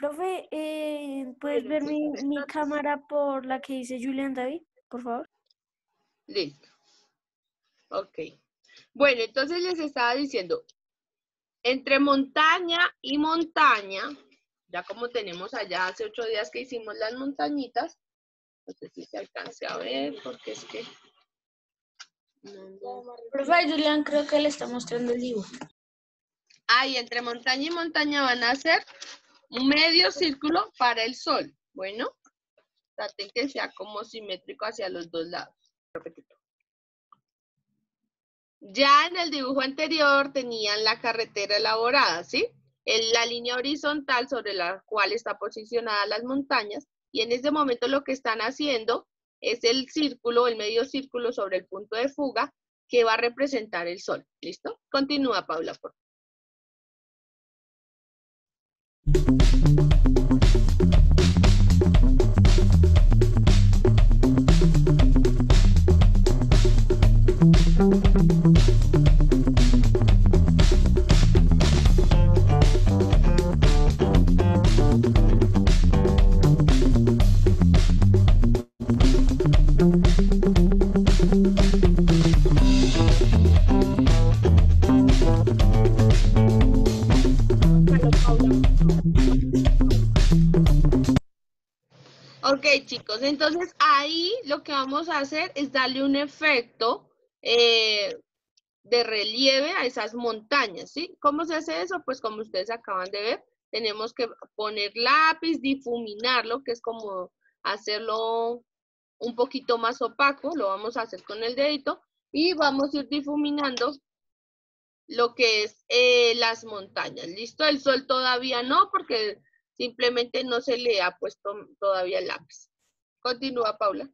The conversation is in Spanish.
Profe, eh, ¿puedes ver mi, mi cámara por la que dice Julian David, por favor? Listo. Ok. Bueno, entonces les estaba diciendo, entre montaña y montaña, ya como tenemos allá hace ocho días que hicimos las montañitas, no sé si se alcance a ver, porque es que... no, no. Profe, Julian creo que le está mostrando el dibujo. Ahí entre montaña y montaña van a hacer un medio círculo para el sol. Bueno, traten que sea como simétrico hacia los dos lados. Ya en el dibujo anterior tenían la carretera elaborada, ¿sí? En la línea horizontal sobre la cual está posicionada las montañas y en este momento lo que están haciendo es el círculo, el medio círculo sobre el punto de fuga que va a representar el sol. ¿Listo? Continúa, Paula, por favor. Ok, chicos, entonces ahí lo que vamos a hacer es darle un efecto eh, de relieve a esas montañas, ¿sí? ¿Cómo se hace eso? Pues como ustedes acaban de ver, tenemos que poner lápiz, difuminarlo, que es como hacerlo un poquito más opaco, lo vamos a hacer con el dedito, y vamos a ir difuminando lo que es eh, las montañas. ¿Listo? El sol todavía no, porque simplemente no se le ha puesto todavía el lápiz. Continúa, Paula.